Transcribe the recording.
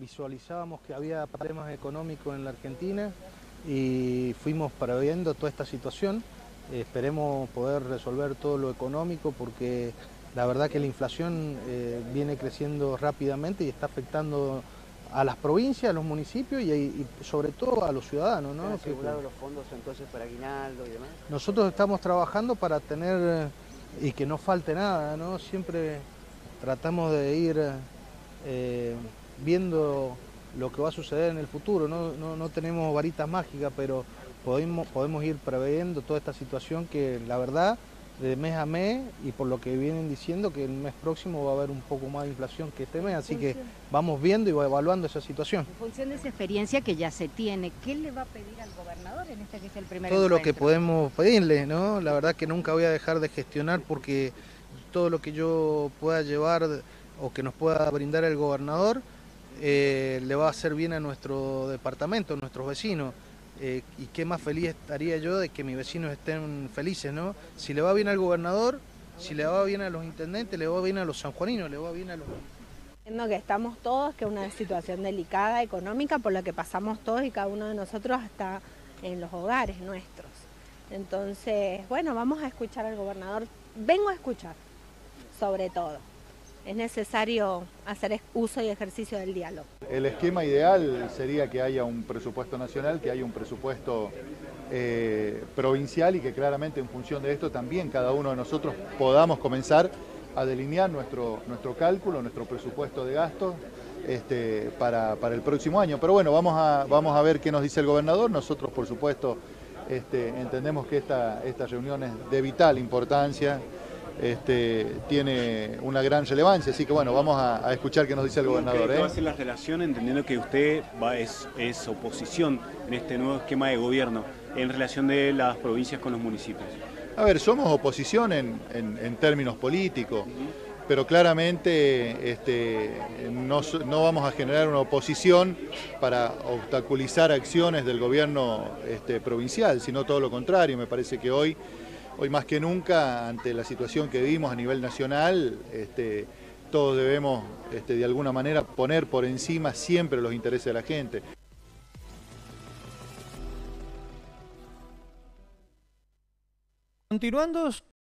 visualizábamos que había problemas económicos en la Argentina y fuimos previendo toda esta situación. Esperemos poder resolver todo lo económico porque la verdad que la inflación eh, viene creciendo rápidamente y está afectando a las provincias, a los municipios y, sobre todo a los ciudadanos. ¿no? ¿Han asegurado los fondos entonces para aguinaldo y demás? Nosotros estamos trabajando para tener y que no falte nada, ¿no? Siempre tratamos de ir eh, viendo lo que va a suceder en el futuro. No, tenemos varitas mágicas, pero podemos, podemos ir preveyendo toda esta situación que la verdad de mes a mes y por lo que vienen diciendo que el mes próximo va a haber un poco más de inflación que este mes, así que vamos viendo y evaluando esa situación. En función de esa experiencia que ya se tiene, ¿qué le va a pedir al gobernador en este que es el primer Todo lo que podemos pedirle, ¿no? La verdad que nunca voy a dejar de gestionar porque todo lo que yo pueda llevar o que nos pueda brindar el gobernador eh, le va a hacer bien a nuestro departamento, a nuestros vecinos. Eh, y qué más feliz estaría yo de que mis vecinos estén felices, ¿no? Si le va bien al gobernador, si le va bien a los intendentes, le va bien a los sanjuaninos, le va bien a los... Que estamos todos, que es una situación delicada económica por la que pasamos todos y cada uno de nosotros hasta en los hogares nuestros. Entonces, bueno, vamos a escuchar al gobernador. Vengo a escuchar, sobre todo es necesario hacer uso y ejercicio del diálogo. El esquema ideal sería que haya un presupuesto nacional, que haya un presupuesto eh, provincial y que claramente en función de esto también cada uno de nosotros podamos comenzar a delinear nuestro, nuestro cálculo, nuestro presupuesto de gastos este, para, el próximo año. Pero bueno, vamos a, vamos a ver qué nos dice el gobernador. Nosotros, por supuesto, este, entendemos que esta, esta reunión es de vital importancia este, tiene una gran relevancia. Así que bueno, vamos a, escuchar qué nos dice el gobernador. ¿Qué va a ser la relación, entendiendo que usted va, es, oposición en este nuevo esquema de gobierno en relación de las provincias con los municipios? A ver, somos oposición en, términos políticos. pero claramente este, no, vamos a generar una oposición para obstaculizar acciones del gobierno este, provincial, sino todo lo contrario. Me parece que hoy Hoy más que nunca, ante la situación que vimos a nivel nacional, este, todos debemos este, de alguna manera poner por encima siempre los intereses de la gente. Continuando